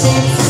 Yes.